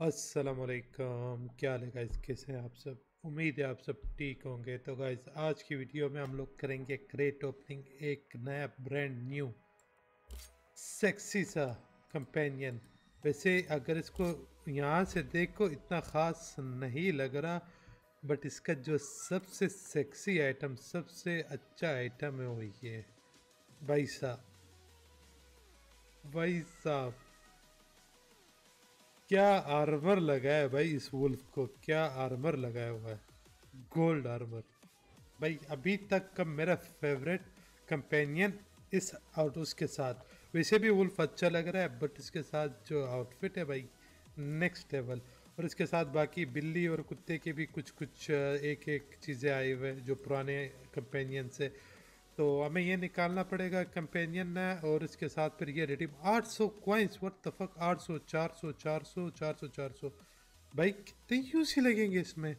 असलकम क्या हाल है गाइस कैसे हैं आप सब? उम्मीद है आप सब ठीक होंगे। तो गाइस आज की वीडियो में हम लोग करेंगे क्रेट ओपनिंग एक नया ब्रांड न्यू सेक्सी सा कंपेनियन वैसे अगर इसको यहाँ से देखो, इतना ख़ास नहीं लग रहा बट इसका जो सबसे सेक्सी आइटम सबसे अच्छा आइटम है वो ये। भाई साहब भाई साहब। क्या आर्मर लगा है भाई इस वुल्फ को? क्या आर्मर लगाया हुआ है? गोल्ड आर्मर भाई, अभी तक का मेरा फेवरेट कंपेनियन इस आउट उसके साथ। वैसे भी वुल्फ अच्छा लग रहा है बट इसके साथ जो आउटफिट है भाई नेक्स्ट लेवल और इसके साथ बाकी बिल्ली और कुत्ते के भी कुछ कुछ एक एक चीज़ें आई हुए जो पुराने कंपेनियन से तो हमें ये निकालना पड़ेगा कंपेनियन ने और इसके साथ फिर ये रेडी 800 सौ क्वाइंस वट तफक 800 400 400 400 400 भाई, कितने यूसी लगेंगे इसमें?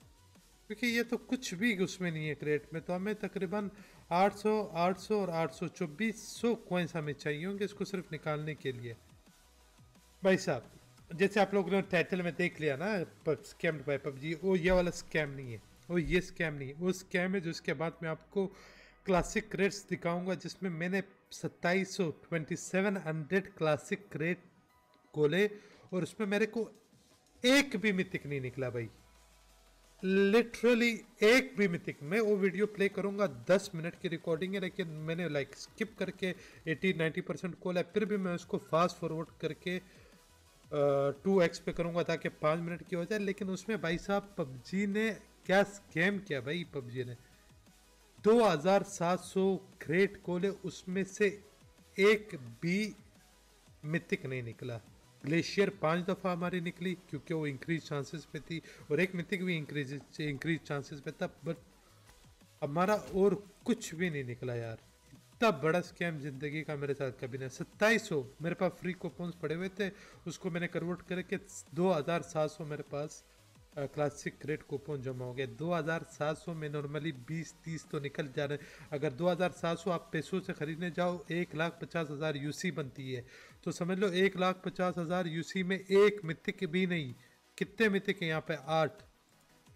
क्योंकि ये तो कुछ भी उसमें नहीं है क्रेट में तो हमें तकरीबन 800 800 और 800 चौबीस सौ क्वाइंस हमें चाहिए होंगे इसको सिर्फ़ निकालने के लिए। भाई साहब, जैसे आप लोगों ने टाइटल में देख लिया ना स्कैम बाय पबजी वो ये वाला स्कैम नहीं है। वो ये स्कैम नहीं है। वो स्कैम है जो बाद में आपको क्लासिक क्रेट्स दिखाऊँगा, जिसमें मैंने सत्ताईस सौ twenty seven hundred classic crate खोले और उसमें मेरे को एक भी मिथिक नहीं निकला भाई। लिटरली एक भी मिथिक मैं वो वीडियो प्ले करूँगा, दस मिनट की रिकॉर्डिंग है, लेकिन मैंने लाइक स्किप करके एटी नाइन्टी परसेंट है फिर भी मैं उसको फास्ट फॉरवर्ड करके टू एक्स पे करूँगा ताकि पाँच मिनट की हो जाए। लेकिन उसमें भाई साहब, पबजी ने क्या स्कैम किया भाई, पबजी ने। 2700 क्रेट खोले उसमें से एक भी मिथिक नहीं निकला। ग्लेशियर पाँच दफ़ा हमारी निकली क्योंकि वो इंक्रीज चांसेस पे थी और एक मिथिक भी इंक्रीज इंक्रीज चांसेस पे था बट हमारा और कुछ भी नहीं निकला यार। इतना बड़ा स्कैम ज़िंदगी का मेरे साथ कभी नहीं, सत्ताईस सौ मेरे पास फ्री कोपन्स पड़े हुए थे, उसको मैंने कन्वर्ट करके दो हज़ार सात सौ मेरे पास क्लासिक क्रेड कूपन जमा हो गया 2700 में नॉर्मली 20-30 तो निकल जा रहे अगर 2700 आप पैसों से ख़रीदने जाओ, एक लाख पचास हज़ार यूसी बनती है। तो समझ लो, एक लाख पचास हज़ार यूसी में एक मिथिक भी नहीं। कितने मिथिक हैं यहाँ पे? आठ।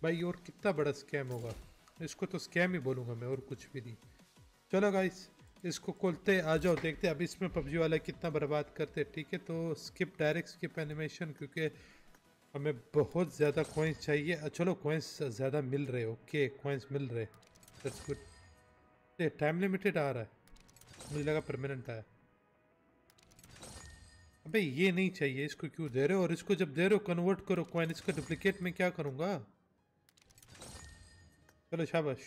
भाई, और कितना बड़ा स्कैम होगा? इसको तो स्कैम ही बोलूँगा मैं, और कुछ भी नहीं। चलो गाइस इसको खोलते, आ जाओ, देखते अब इसमें पबजी वाला कितना बर्बाद करते ठीक है तो स्किप डायरेक्ट स्किप एनिमेशन क्योंकि हमें बहुत ज़्यादा कोइंस चाहिए। चलो कोइंस ज़्यादा मिल रहे ओके कोइंस मिल रहे। दैट्स गुड टाइम लिमिटेड आ रहा है। मुझे लगा परमानेंट आया। अबे, ये नहीं चाहिए, इसको क्यों दे रहे हो? और इसको जब दे रहे हो कन्वर्ट करो कोइन इसका डुप्लीकेट में क्या करूँगा? चलो शाबाश।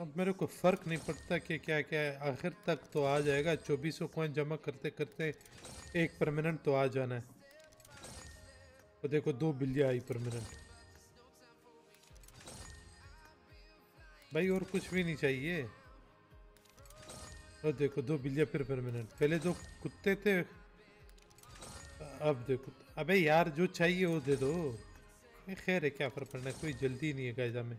अब मेरे को फ़र्क नहीं पड़ता कि क्या क्या है। आखिर तक तो आ जाएगा। चौबीस कॉइन जमा करते करते एक परमानेंट तो आ जाना है। तो देखो, दो बिल्लियाँ आई परमानेंट भाई, और कुछ भी नहीं चाहिए। और देखो, दो बिल्लियाँ फिर परमानेंट पहले जो कुत्ते थे। अब देखो, अबे यार, जो चाहिए वो दे दो। खैर है क्या फ़र्क पड़ना कोई जल्दी नहीं है गायजा में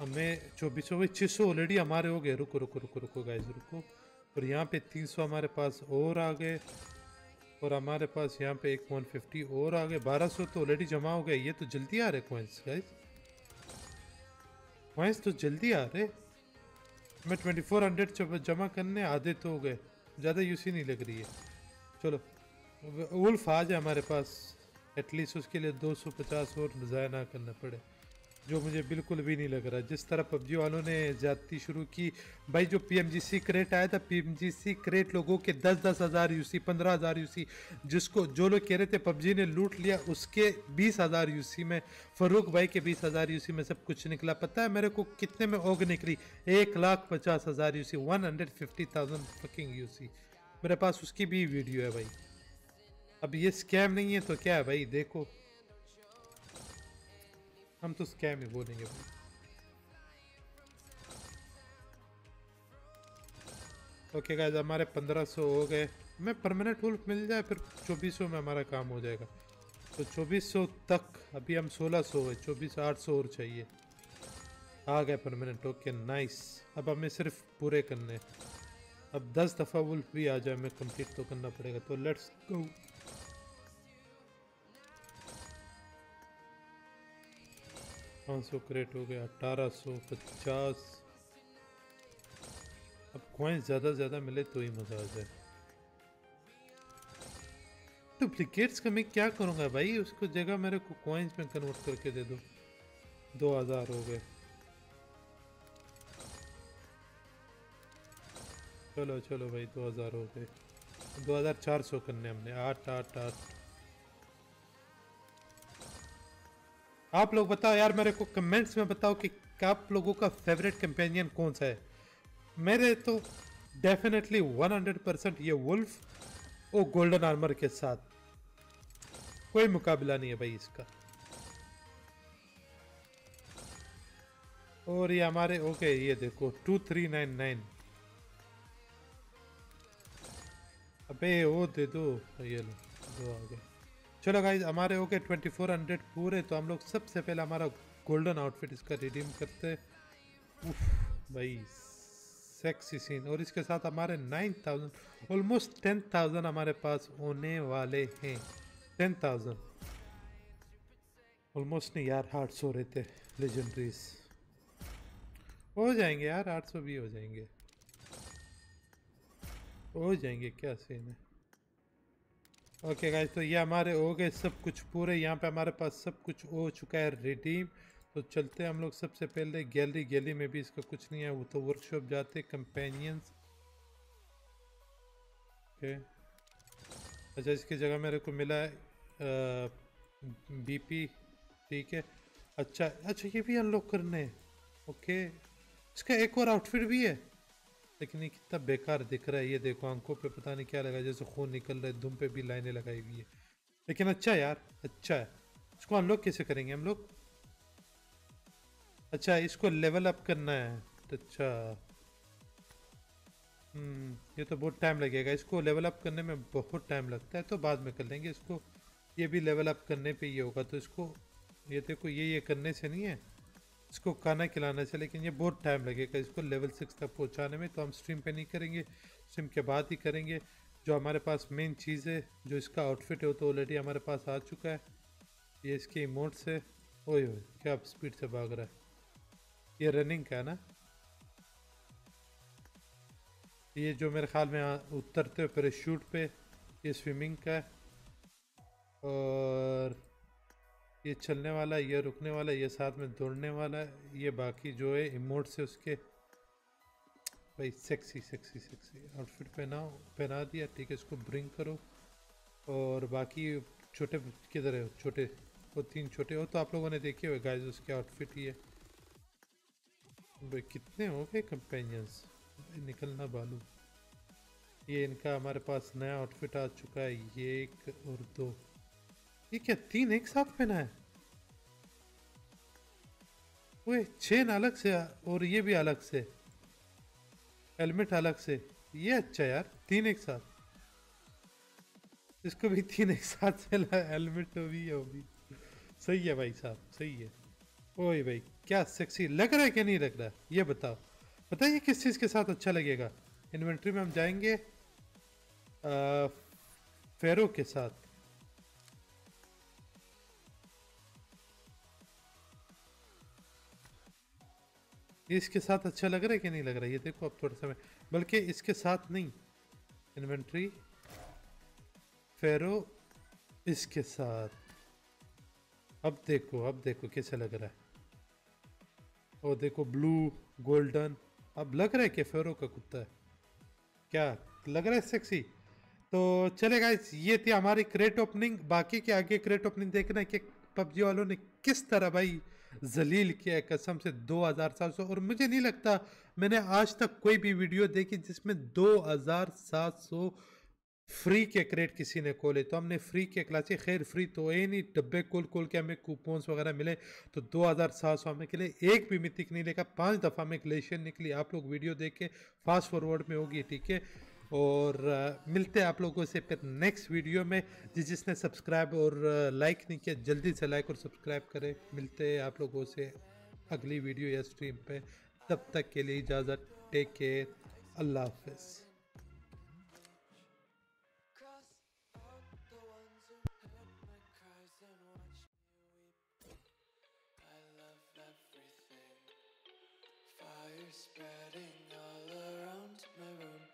हमें चौबीस सौ छः सौ ऑलरेडी हमारे हो गए। रुको रुको रुको रुको गाइज़ रुको। और यहाँ पे तीन सौ हमारे पास और आ गए। और हमारे पास यहाँ पे एक वन फिफ्टी और आ गए। बारह सौ तो ऑलरेडी जमा हो गए। ये तो जल्दी आ रहे कॉइन्स गाइज़ कॉइन्स तो जल्दी आ रहे। मैं ट्वेंटी फोर हंड्रेड जमा करने आधे तो हो गए। ज़्यादा यूसी नहीं लग रही है। चलो, उल्फ आ जाए हमारे पास। एटलीस्ट उसके लिए दो सौ पचास और ज़ाया ना करना पड़े। जो मुझे बिल्कुल भी नहीं लग रहा। जिस तरह पबजी वालों ने ज्यादती शुरू की, भाई जो पीएमजीसी क्रेट आया था पीएमजीसी क्रेट लोगों के दस दस हज़ार यूसी पंद्रह हज़ार यूसी जिसको जो लोग कह रहे थे पबजी ने लूट लिया, उसके बीस हज़ार यूसी में फरूक भाई के बीस हज़ार यूसी में सब कुछ निकला। पता है मेरे को कितने में ओग निकली? एक लाख पचास हज़ार UC one hundred fifty thousand fucking UC मेरे पास उसकी भी वीडियो है भाई। अब ये स्कैम नहीं है तो क्या है भाई? देखो। हम तो स्कैम ही बोलेंगे ओके गाइस हमारे 1500 हो गए। मैं परमानेंट वुल्फ मिल जाए, फिर 2400 में हमारा काम हो जाएगा। तो 2400 तक, अभी हम 1600 है, चौबीस आठ और चाहिए। आ गए परमानेंट ओके नाइस अब हमें सिर्फ़ पूरे करने अब दस दफ़ा वुल्फ भी आ जाए, हमें कंप्लीट तो करना पड़ेगा। तो लेट्स गो पाँच सौ क्रेट हो गया, अठारह सौ, पचास। अब कॉइन्स ज़्यादा से ज़्यादा मिले तो ही मज़ा आ जाए। डुप्लीकेट्स का मैं क्या करूँगा भाई? उसको जगह मेरे को कॉइन्स में कन्वर्ट करके दे दो। दो हज़ार हो गए। चलो चलो भाई, दो हज़ार हो गए। दो हज़ार चार सौ करने हमने। आठ आठ आठ। आप लोग बताओ यार, मेरे को कमेंट्स में बताओ कि आप लोगों का फेवरेट कंपेनियन कौन सा है। मेरे तो डेफिनेटली 100 परसेंट ये वुल्फ और गोल्डन आर्मर के साथ। कोई मुकाबला नहीं है भाई इसका। और ये हमारे ओके ये देखो टू थ्री नाइन नाइन अबे वो दे दो, ये लो, दो आ गए। चलो गाइज़ हमारे ओके ट्वेंटी फोर हंड्रेड पूरे तो हम लोग सबसे पहले हमारा गोल्डन आउटफिट इसका रिडीम करते भाई सेक्सी सीन और इसके साथ हमारे nine thousand almost ten thousand हमारे पास होने वाले हैं। टेन थाउज़ेंड ऑलमोस्ट नहीं यार, आठ सौ रहते लेजेंडरीज हो जाएँगे यार, आठ सौ भी हो जाएँगे। हो जाएँगे, क्या सीन है? ओके गाइस तो ये हमारे हो गए सब कुछ पूरे। यहाँ पे हमारे पास सब कुछ हो चुका है रिडीम तो चलते हैं हम लोग सबसे पहले गैलरी गैलरी में भी इसका कुछ नहीं है, वो तो वर्कशॉप जाते कंपेनियंस ओके अच्छा इसकी जगह मेरे को मिला है बीपी ठीक है। अच्छा अच्छा ये भी अनलॉक करने ओके इसका एक और आउटफिट भी है। लेकिन ये कितना बेकार दिख रहा है, ये देखो, आँखों पे पता नहीं क्या लगा, जैसे खून निकल रहा है धुम पे भी लाइनें लगाई हुई है। लेकिन अच्छा यार अच्छा है। इसको अनलॉक कैसे करेंगे हम लोग? अच्छा इसको लेवल अप करना है। तो अच्छा। हम्म ये तो बहुत टाइम लगेगा। इसको लेवल अप करने में बहुत टाइम लगता है तो बाद में कर लेंगे इसको। ये भी लेवल अप करने पे ये होगा तो इसको, ये देखो, ये ये करने से नहीं है। इसको खाना खिलाना से लेकिन ये बहुत टाइम लगेगा इसको लेवल सिक्स तक पहुँचाने में तो हम स्ट्रीम पे नहीं करेंगे स्ट्रीम के बाद ही करेंगे। जो हमारे पास मेन चीज़ है, जो इसका आउटफिट है, वो तो ऑलरेडी हमारे पास आ चुका है। ये इसके इमोट से ओए ओए क्या स्पीड से भाग रहा है। ये रनिंग का है ना? ये जो मेरे ख्याल में उतरते हो पैराशूट पे, ये स्विमिंग का है। और ये चलने वाला, ये रुकने वाला है ये साथ में दौड़ने वाला है ये बाकी जो है, इमोट से उसके, भाई सेक्सी सेक्सी सेक्सी आउटफिट पहनाओ, पहना दिया, ठीक है, इसको ब्रिंग करो। और बाकी छोटे किधर है? छोटे, वो तीन छोटे हो तो आप लोगों ने देखे हुए गाइस उसके आउटफिट ही है भाई कितने हो गए कंपेनियंस निकलना बालू। ये इनका हमारे पास नया आउटफिट आ चुका है, ये एक और दो। ये क्या तीन एक साथ पहना है? वो चेन अलग से और ये भी अलग से। हेलमेट अलग से। ये अच्छा यार तीन एक साथ। इसको भी तीन एक साथ हेलमेट तो भी है भी। सही है भाई साहब सही है। ओए भाई क्या सेक्सी लग रहा है क्या नहीं लग रहा है? ये बताओ। बताइए किस चीज़ के साथ अच्छा लगेगा? इन्वेंट्री में हम जाएँगे आ, फेरो के साथ। ये इसके साथ अच्छा लग रहा है कि नहीं लग रहा? है ये देखो अब थोड़ा समय बल्कि इसके साथ नहीं। इन्वेंट्री, फेरो, इसके साथ। अब देखो अब देखो कैसे लग रहा है। और देखो ब्लू, गोल्डन। अब लग रहा है कि फेरो का कुत्ता है। क्या? लग रहा है सेक्सी तो चलेगा ये थी हमारी क्रेट ओपनिंग बाकी के आगे क्रेट ओपनिंग देखना है कि पबजी वालों ने किस तरह भाई जलील किया है कसम से दो हज़ार सात सौ। और मुझे नहीं लगता मैंने आज तक कोई भी वीडियो देखी जिसमें दो हज़ार सात सौ फ्री के क्रेट किसी ने खोले। तो हमने फ्री के क्लासे खैर, फ्री तो है नहीं। डब्बे खोल खोल के हमें कूपन्स वगैरह मिले। तो दो हज़ार सात सौ हमें के लिए एक भी मिथिक नहीं लेगा पाँच दफ़ा में ग्लेशियर निकली। आप लोग वीडियो देख के फास्ट फॉरवर्ड में होगी, ठीक है? और मिलते हैं आप लोगों से फिर नेक्स्ट वीडियो में। जिस जिसने सब्सक्राइब और लाइक नहीं किया, जल्दी से लाइक और सब्सक्राइब करें। मिलते हैं आप लोगों से अगली वीडियो या स्ट्रीम पे। तब तक के लिए इजाज़त। टेक केयर अल्लाह हाफिज़। Spreading all around my room.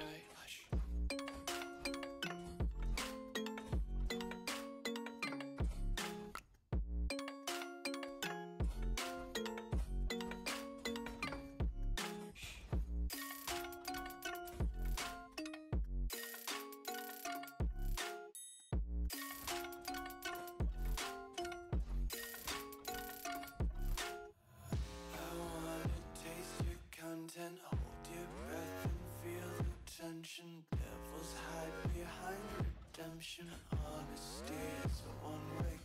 The. Devils hide behind redemption. Honesty is a one-way.